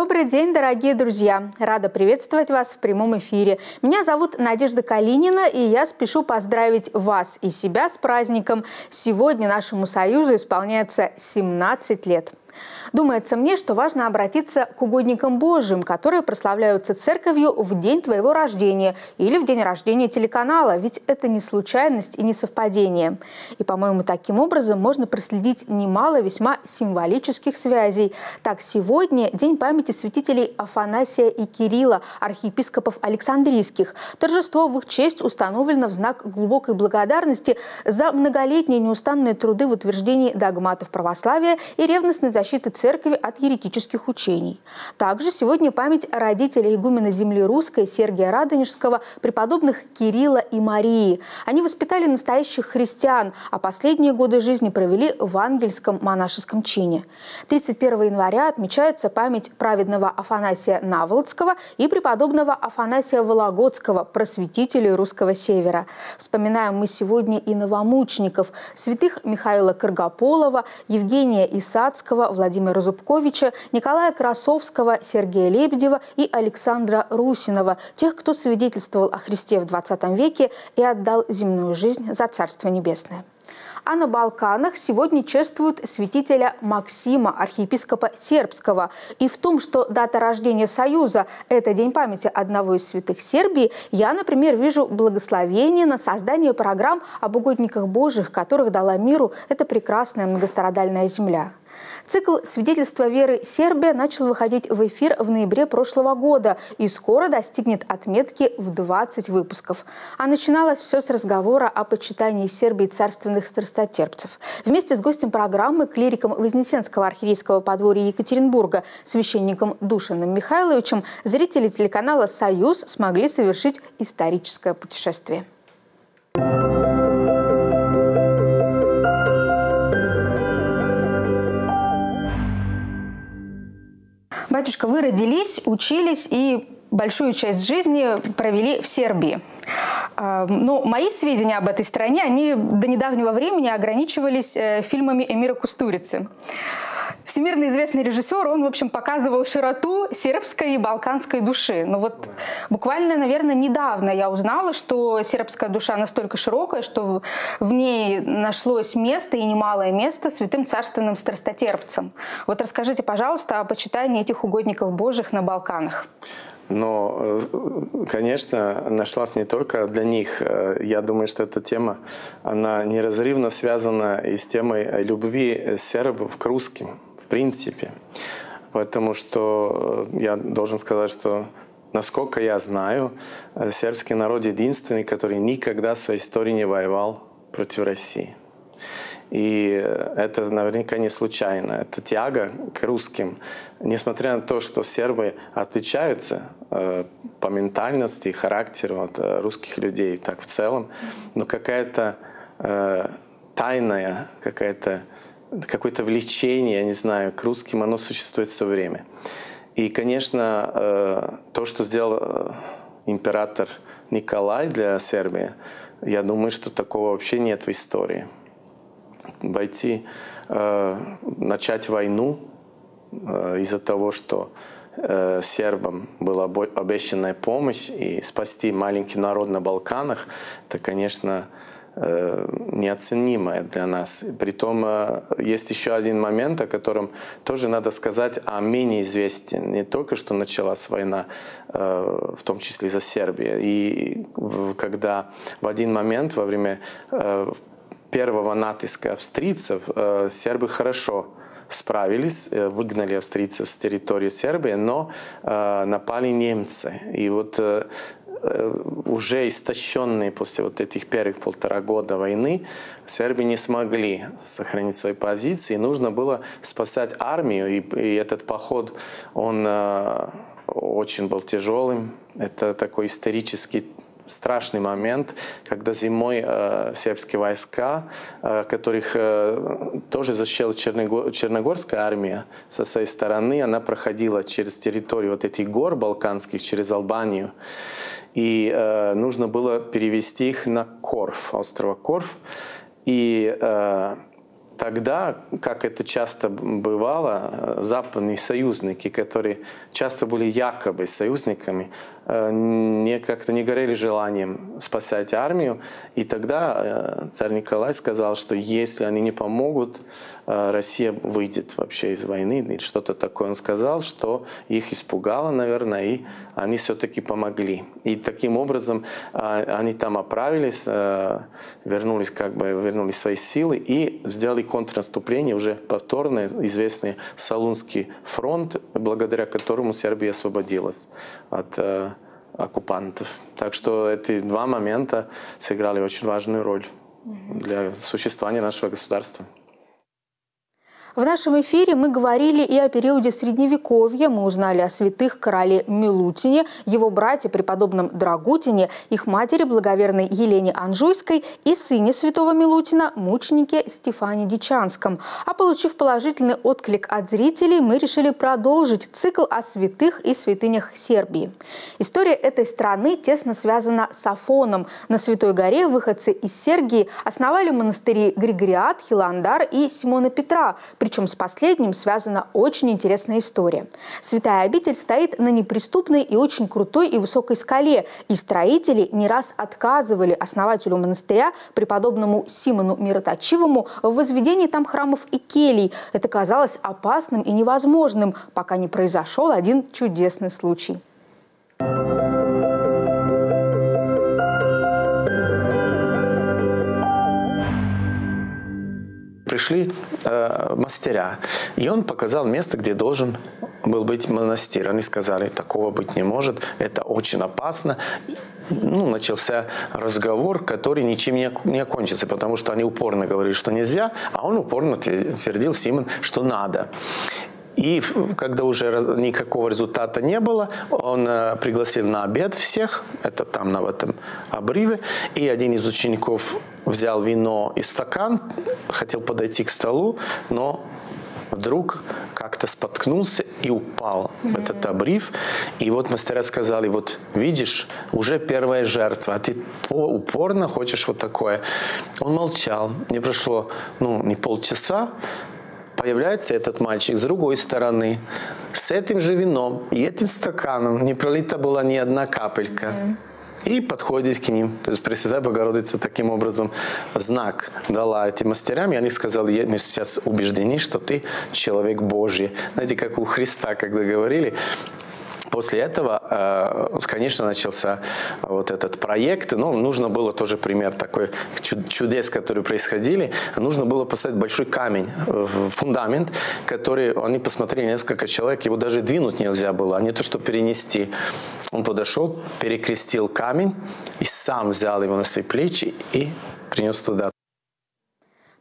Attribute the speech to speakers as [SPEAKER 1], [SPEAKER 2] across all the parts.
[SPEAKER 1] Добрый день, дорогие друзья! Рада приветствовать вас в прямом эфире. Меня зовут Надежда Калинина, и я спешу поздравить вас и себя с праздником. Сегодня нашему союзу исполняется 17 лет. Думается мне, что важно обратиться к угодникам Божьим, которые прославляются церковью в день твоего рождения или в день рождения телеканала, ведь это не случайность и не совпадение. И, по-моему, таким образом можно проследить немало весьма символических связей. Так, сегодня день памяти святителей Афанасия и Кирилла, архиепископов Александрийских. Торжество в их честь установлено в знак глубокой благодарности за многолетние неустанные труды в утверждении догматов православия и ревностной защиты церкви от еретических учений. Также сегодня память родителей игумена земли русской Сергия Радонежского, преподобных Кирилла и Марии. Они воспитали настоящих христиан, а последние годы жизни провели в ангельском монашеском чине. 31 января отмечается память праведного Афанасия Наволодского и преподобного Афанасия Вологодского, просветителей русского севера. Вспоминаем мы сегодня и новомучеников, святых Михаила Каргополова, Евгения Исацкого, Владимира Владимира Зубковича, Николая Красовского, Сергея Лебедева и Александра Русинова, тех, кто свидетельствовал о Христе в XX веке и отдал земную жизнь за Царство Небесное. А на Балканах сегодня чествуют святителя Максима, архиепископа Сербского. И в том, что дата рождения Союза – это день памяти одного из святых Сербии, я, например, вижу благословение на создание программ об угодниках Божьих, которых дала миру эта прекрасная многострадальная земля. Цикл «Свидетельство веры Сербия» начал выходить в эфир в ноябре прошлого года и скоро достигнет отметки в 20 выпусков. А начиналось все с разговора о почитании в Сербии царственных страстотерпцев. Вместе с гостем программы, клириком Вознесенского архиерейского подворья Екатеринбурга, священником Душиным Михайловичем, зрители телеканала «Союз» смогли совершить историческое путешествие. Батюшка, вы родились, учились и большую часть жизни провели в Сербии. А, но мои сведения об этой стране, они до недавнего времени ограничивались э, фильмами Эмира Кустурицы всемирно известный режиссер, он, в общем, показывал широту сербской и балканской души. Но вот буквально, наверное, недавно я узнала, что сербская душа настолько широкая, что в ней нашлось место, и немалое место, святым царственным страстотерпцам. Вот расскажите, пожалуйста, о почитании этих угодников Божьих на Балканах.
[SPEAKER 2] Но, э, конечно, нашлась не только для них. Э, я думаю, что эта тема, она неразрывно связана и с темой любви сербов к русским принципе. Потому что э, я должен сказать, что насколько я знаю, э, сербский народ единственный, который никогда в своей истории не воевал против России. И э, это наверняка не случайно. Это тяга к русским. Несмотря на то, что сербы отличаются э, по ментальности и характеру от русских людей так в целом, но какая-то э, тайная, какая-то какое-то влечение, я не знаю, к русским, оно существует все время. И, конечно, э, то, что сделал э, император Николай для Сербии, я думаю, что такого вообще нет в истории. Войти, э, начать войну из-за того, что сербам была обещанная помощь и спасти маленький народ на Балканах, это, конечно, Э, неоценимое для нас. Притом э, есть еще один момент, о котором тоже надо сказать, а менее известен. Не только что началась война, э, в том числе за Сербию. И когда в один момент во время первого натиска австрийцев сербы хорошо справились, выгнали австрийцев с территории Сербии, но напали немцы. И вот Э, уже истощенные после вот этих первых полтора года войны, сербы не смогли сохранить свои позиции. Нужно было спасать армию, и, и этот поход, он э, очень был тяжелым. Это такой исторический страшный момент, когда зимой э, сербские войска, э, которых э, тоже защищала Черногор, Черногорская армия со своей стороны, она проходила через территорию вот этих гор балканских, через Албанию. И э, нужно было перевести их на Корф, острова Корф. И э, тогда, как это часто бывало, западные союзники, которые часто были якобы союзниками, Э, не как-то не горели желанием спасать армию. И тогда э, царь Николай сказал, что если они не помогут, э, Россия выйдет вообще из войны. Или что-то такое он сказал, что их испугало, наверное, и они все-таки помогли. И таким образом они там оправились, вернулись, как бы, вернулись свои силы и сделали контрнаступление, уже повторное, известный Салунский фронт, благодаря которому Сербия освободилась от оккупантов. Так что эти два момента сыграли очень важную роль для существования нашего государства.
[SPEAKER 1] В нашем эфире мы говорили и о периоде Средневековья. Мы узнали о святых короле Милутине, его брате преподобном Драгутине, их матери благоверной Елене Анжуйской и сыне святого Милутина, мученике Стефане Дичанском. А получив положительный отклик от зрителей, мы решили продолжить цикл о святых и святынях Сербии. История этой страны тесно связана с Афоном. На Святой горе выходцы из Сергии основали монастыри Григориат, Хиландар и Симона Петра – причем с последним связана очень интересная история. Святая обитель стоит на неприступной и очень крутой и высокой скале, и строители не раз отказывали основателю монастыря, преподобному Симону Мироточивому, в возведении там храмов и келий. Это казалось опасным и невозможным, пока не произошел один чудесный случай.
[SPEAKER 2] Пришли э, мастера, и он показал место, где должен был быть монастырь. Они сказали, такого быть не может, это очень опасно. Ну, начался разговор, который ничем не, не окончится, потому что они упорно говорили, что нельзя, а он упорно твердил Симон, что надо. И когда уже никакого результата не было, он э, пригласил на обед всех, это там на этом обрыве, и один из учеников взял вино и стакан, хотел подойти к столу, но вдруг как-то споткнулся и упал mm-hmm. в этот обрыв. И вот мастера сказали, вот видишь, уже первая жертва, а ты упорно хочешь вот такое. Он молчал. Не прошло, ну, не полчаса, появляется этот мальчик с другой стороны, с этим же вином и этим стаканом. Не пролита была ни одна капелька. Mm. И подходит к ним. То есть Пресвятая Богородица таким образом знак дала этим мастерам, и они сказали, мы сейчас убеждены, что ты человек Божий. Знаете, как у Христа, когда говорили, После этого, э, конечно, начался вот этот проект. Ну, нужно было тоже пример такой чудес, которые происходили. Нужно было поставить большой камень в фундамент, который они посмотрели несколько человек, его даже двинуть нельзя было, а не то, что перенести. Он подошел, перекрестил камень и сам взял его на свои плечи и принес туда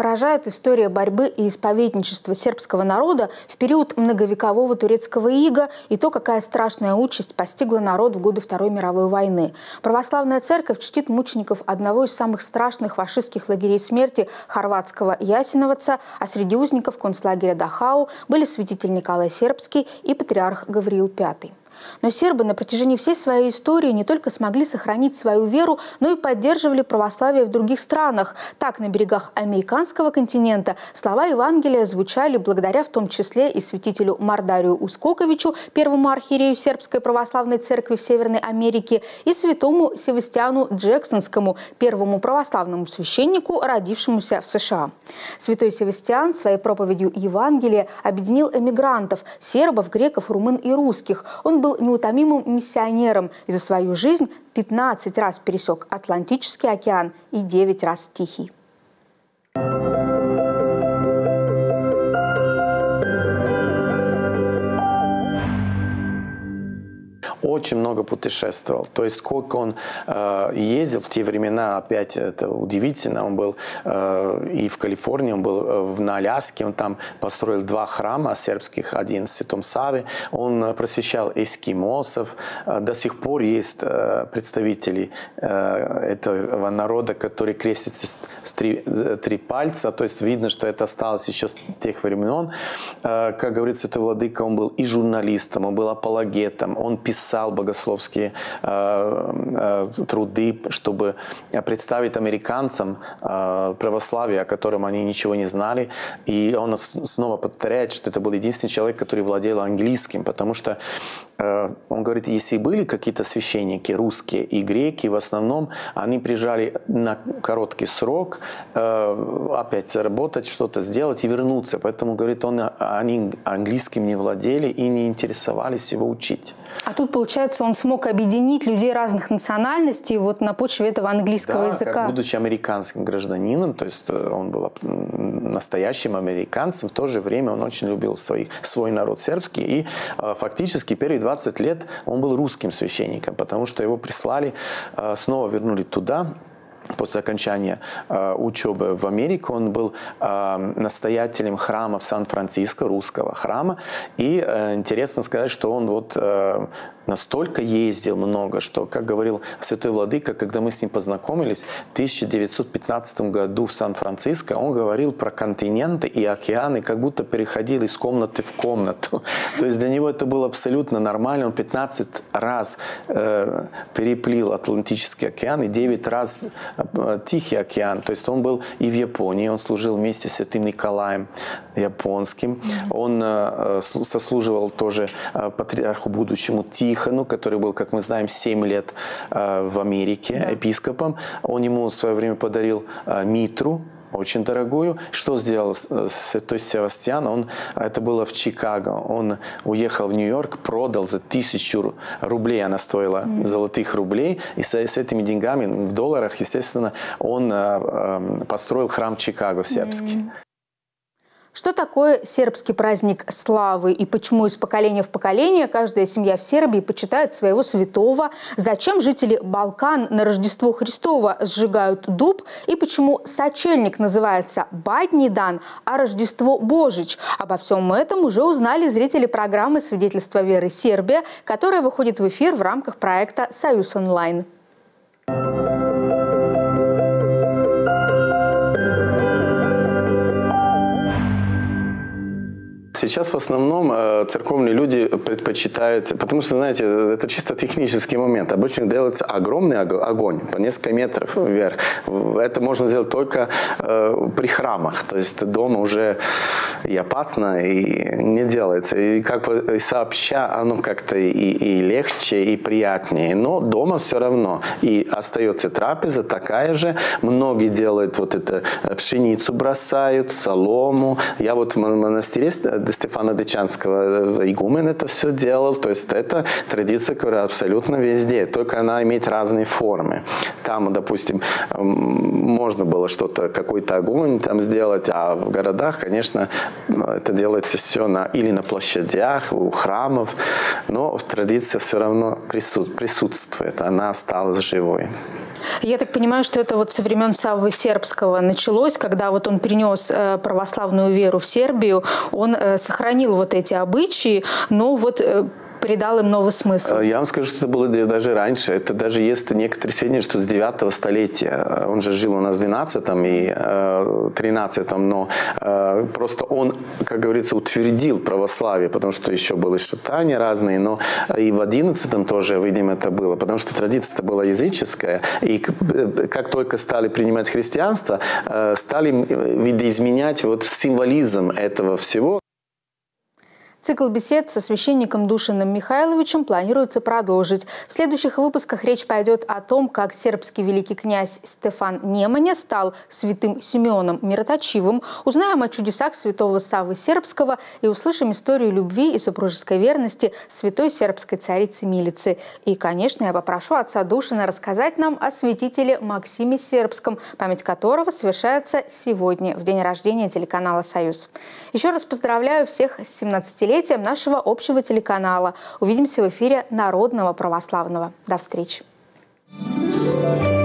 [SPEAKER 1] поражает история борьбы и исповедничества сербского народа в период многовекового турецкого ига и то, какая страшная участь постигла народ в годы Второй мировой войны. Православная церковь чтит мучеников одного из самых страшных фашистских лагерей смерти хорватского Ясиноваца, а среди узников концлагеря Дахау были святитель Николай Сербский и патриарх Гавриил V. Но сербы на протяжении всей своей истории не только смогли сохранить свою веру, но и поддерживали православие в других странах. Так, на берегах американского континента слова Евангелия звучали благодаря в том числе и святителю Мардарию Ускоковичу, первому архиерею Сербской православной церкви в Северной Америке, и святому Севастьяну Джексонскому, первому православному священнику, родившемуся в США. Святой Севастьян своей проповедью Евангелия объединил эмигрантов – сербов, греков, румын и русских. Он был был неутомимым миссионером и за свою жизнь 15 раз пересек Атлантический океан и 9 раз Тихий.
[SPEAKER 2] Очень много путешествовал. То есть сколько он э, ездил в те времена, опять это удивительно, он был э, и в Калифорнии, он был э, на Аляске, он там построил два храма сербских, один в Святом Саве, он э, просвещал эскимосов, э, до сих пор есть э, представители э, этого народа, которые крестятся с три, три пальца, то есть видно, что это осталось еще с тех времен. Э, как говорит Святой Владыка, он был и журналистом, он был апологетом, он писал писал богословские труды, чтобы представить американцам православие, о котором они ничего не знали. И он снова повторяет, что это был единственный человек, который владел английским, потому что он говорит, если были какие-то священники русские и греки, в основном они приезжали на короткий срок, опять заработать, что-то сделать и вернуться. Поэтому, говорит, он, они английским не владели и не интересовались его учить.
[SPEAKER 1] А тут, получается, он смог объединить людей разных национальностей вот на почве этого английского
[SPEAKER 2] да,
[SPEAKER 1] языка.
[SPEAKER 2] Как, будучи американским гражданином, то есть э, он был настоящим американцем, в то же время он очень любил свой, свой народ сербский. И э, фактически первые 20 лет он был русским священником, потому что его прислали, э, снова вернули туда, после окончания э, учебы в Америке он был э, настоятелем храма в Сан-Франциско, русского храма. И э, интересно сказать, что он вот э, настолько ездил много, что, как говорил святой владыка, когда мы с ним познакомились в 1915 году в Сан-Франциско, он говорил про континенты и океаны, как будто переходил из комнаты в комнату. То есть для него это было абсолютно нормально. Он 15 раз э, переплыл Атлантический океан и 9 раз э, Тихий океан. То есть он был и в Японии, он служил вместе с святым Николаем Японским. Он э, сослуживал тоже э, патриарху будущему Тихо Тихону, который был, как мы знаем, 7 лет э, в Америке да. епископом. Он ему в свое время подарил э, митру, очень дорогую. Что сделал святой Севастьян? Он, это было в Чикаго. Он уехал в Нью-Йорк, продал за тысячу рублей, она стоила mm. золотых рублей. И с, с этими деньгами в долларах, естественно, он э, э, построил храм Чикаго сербский. Mm.
[SPEAKER 1] Что такое сербский праздник славы и почему из поколения в поколение каждая семья в Сербии почитает своего святого? Зачем жители Балкан на Рождество Христова сжигают дуб? И почему сочельник называется Баднидан, а Рождество Божич? Обо всем этом уже узнали зрители программы «Свидетельство веры Сербия», которая выходит в эфир в рамках проекта «Союз онлайн».
[SPEAKER 2] Сейчас в основном э, церковные люди предпочитают, потому что, знаете, это чисто технический момент. Обычно делается огромный огонь по несколько метров вверх. Это можно сделать только э, при храмах. То есть дома уже и опасно, и не делается. И как бы сообща оно как-то и, и легче, и приятнее. Но дома все равно. И остается трапеза такая же. Многие делают вот это, э, пшеницу бросают, солому. Я вот в монастыре Стефана Дычанского э, игумен это все делал. То есть это традиция, которая абсолютно везде, только она имеет разные формы. Там, допустим, можно было что-то, какой-то огонь там сделать, а в городах, конечно, это делается все на, или на площадях, у храмов, но традиция все равно присутствует, она осталась живой.
[SPEAKER 1] Я так понимаю, что это вот со времен Саввы Сербского началось, когда вот он принес э, православную веру в Сербию, он э, сохранил вот эти обычаи, но вот э, придал им новый смысл?
[SPEAKER 2] Я вам скажу, что это было даже раньше. Это даже есть некоторые сведения, что с 9 столетия. Он же жил у нас в 12 и 13 но просто он, как говорится, утвердил православие, потому что еще были шатания разные, но и в 11 тоже, видимо, это было, потому что традиция была языческая, и как только стали принимать христианство, стали видоизменять вот символизм этого всего.
[SPEAKER 1] Цикл бесед со священником Душиным Михайловичем планируется продолжить. В следующих выпусках речь пойдет о том, как сербский великий князь Стефан Неманя стал святым Симеоном Мироточивым, узнаем о чудесах святого Савы Сербского и услышим историю любви и супружеской верности святой сербской царицы Милицы. И, конечно, я попрошу отца Душина рассказать нам о святителе Максиме Сербском, память которого совершается сегодня, в день рождения телеканала «Союз». Еще раз поздравляю всех с 17 десятилетием нашего общего телеканала. Увидимся в эфире Народного православного. До встречи. Thank you.